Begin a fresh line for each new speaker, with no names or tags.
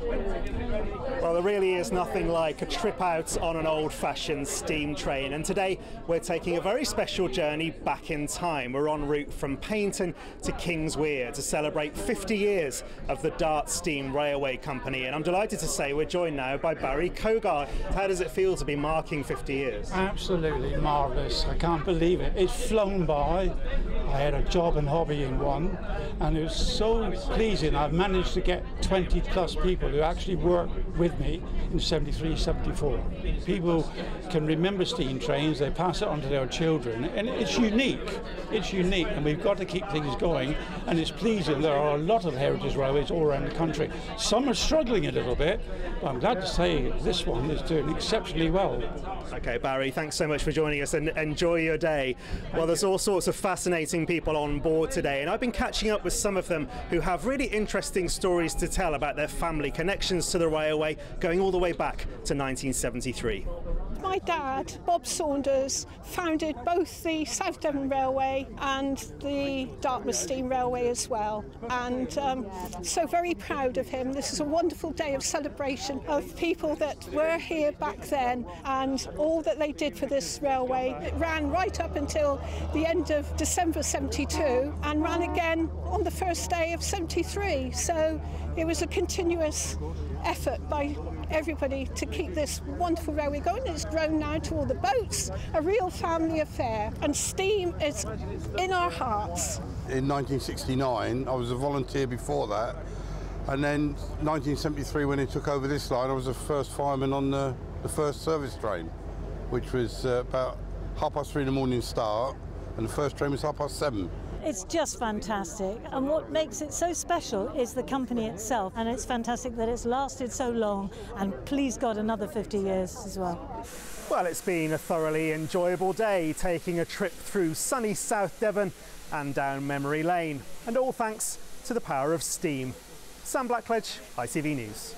Well, there really is nothing like a trip out on an old fashioned steam train, and today we're taking a very special journey back in time. We're en route from Paignton to Kingswear to celebrate 50 years of the Dart Steam Railway Company, and I'm delighted to say we're joined now by Barry Cogar. How does it feel to be marking 50 years?
Absolutely marvellous. I can't believe it. It's flown by. I had a job and hobby in one, and it was so pleasing. I've managed to get 20 plus people who actually worked with me in 73, 74. People can remember steam trains, they pass it on to their children, and it's unique. It's unique, and we've got to keep things going, and it's pleasing. There are a lot of heritage railways all around the country. Some are struggling a little bit, but I'm glad to say this one is doing exceptionally well.
Okay, Barry, thanks so much for joining us and enjoy your day. Well, there's all sorts of fascinating people on board today, and I've been catching up with some of them who have really interesting stories to tell about their family connections to the railway going all the way back to 1973.
My dad, Bob Saunders, founded both the South Devon Railway and the Dartmouth Steam Railway as well. And um, so very proud of him. This is a wonderful day of celebration of people that were here back then and all that they did for this railway. It ran right up until the end of December 72 and ran again on the first day of 73. So it was a continuous effort by everybody to keep this wonderful railway going. It's grown now to all the boats, a real family affair, and steam is in our hearts.
In 1969, I was a volunteer before that, and then 1973, when he took over this line, I was the first fireman on the, the first service train, which was uh, about half past three in the morning start, and the first train was half past seven.
It's just fantastic. And what makes it so special is the company itself. And it's fantastic that it's lasted so long and please God another 50 years as well.
Well, it's been a thoroughly enjoyable day taking a trip through sunny South Devon and down memory lane. And all thanks to the power of steam. Sam Blackledge, ITV News.